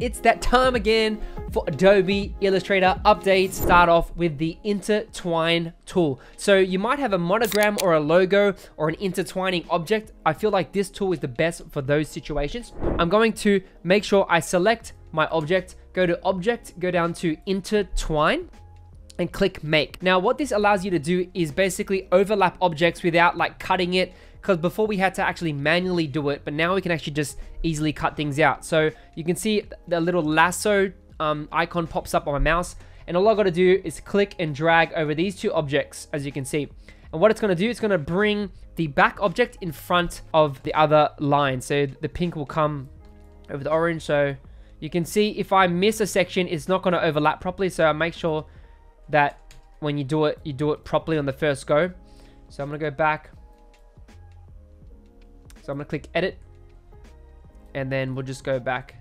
It's that time again for Adobe Illustrator updates. Start off with the intertwine tool. So you might have a monogram or a logo or an intertwining object. I feel like this tool is the best for those situations. I'm going to make sure I select my object, go to object, go down to intertwine and click make. Now what this allows you to do is basically overlap objects without like cutting it because before we had to actually manually do it, but now we can actually just easily cut things out. So you can see the little lasso um, icon pops up on my mouse and all I got to do is click and drag over these two objects as you can see. And what it's going to do, it's going to bring the back object in front of the other line. So the pink will come over the orange. So you can see if I miss a section, it's not going to overlap properly. So I make sure that when you do it, you do it properly on the first go. So I'm going to go back. So I'm going to click edit. And then we'll just go back.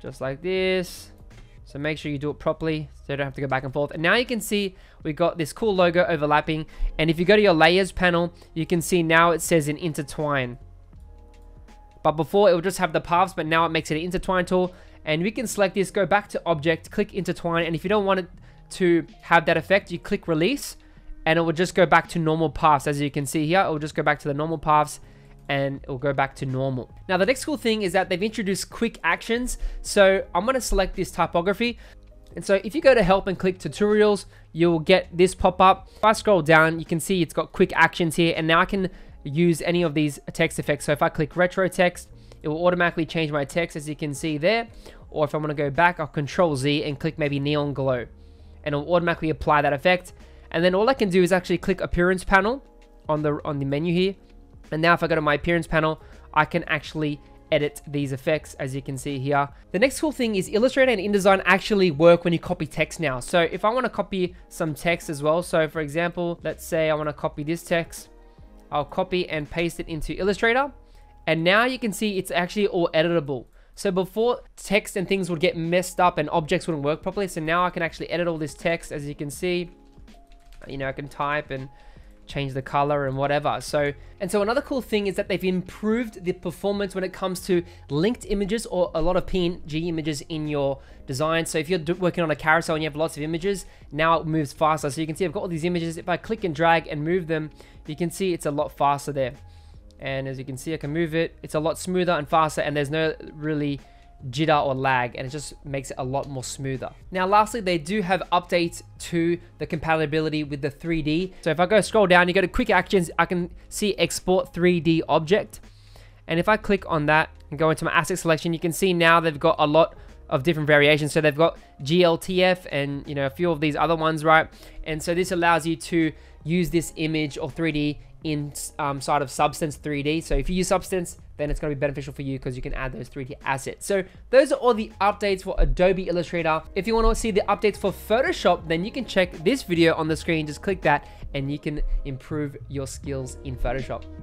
Just like this. So make sure you do it properly so you don't have to go back and forth. And now you can see we got this cool logo overlapping. And if you go to your layers panel, you can see now it says an intertwine. But before it would just have the paths, but now it makes it an intertwine tool. And we can select this, go back to object, click intertwine. And if you don't want it to have that effect, you click release and it will just go back to normal paths. As you can see here, it will just go back to the normal paths and it will go back to normal. Now, the next cool thing is that they've introduced quick actions. So I'm going to select this typography. And so if you go to help and click tutorials, you'll get this pop up. If I scroll down, you can see it's got quick actions here. And now I can use any of these text effects. So if I click retro text, it will automatically change my text as you can see there. Or if I want to go back, I'll control Z and click maybe neon glow and it'll automatically apply that effect. And then all I can do is actually click appearance panel on the on the menu here. And now if I go to my appearance panel, I can actually edit these effects as you can see here. The next cool thing is Illustrator and InDesign actually work when you copy text now. So if I want to copy some text as well, so for example, let's say I want to copy this text, I'll copy and paste it into Illustrator. And now you can see it's actually all editable. So before text and things would get messed up and objects wouldn't work properly. So now I can actually edit all this text as you can see. You know, I can type and change the color and whatever. So, and so another cool thing is that they've improved the performance when it comes to linked images or a lot of PNG images in your design. So if you're working on a carousel and you have lots of images, now it moves faster. So you can see I've got all these images. If I click and drag and move them, you can see it's a lot faster there. And as you can see, I can move it. It's a lot smoother and faster and there's no really jitter or lag and it just makes it a lot more smoother. Now lastly, they do have updates to the compatibility with the 3D. So if I go scroll down, you go to quick actions, I can see export 3D object. And if I click on that and go into my asset selection, you can see now they've got a lot of different variations. So they've got GLTF and you know a few of these other ones, right? And so this allows you to use this image or 3D inside um, of Substance 3D. So if you use Substance, then it's going to be beneficial for you because you can add those 3D assets. So those are all the updates for Adobe Illustrator. If you want to see the updates for Photoshop, then you can check this video on the screen. Just click that and you can improve your skills in Photoshop.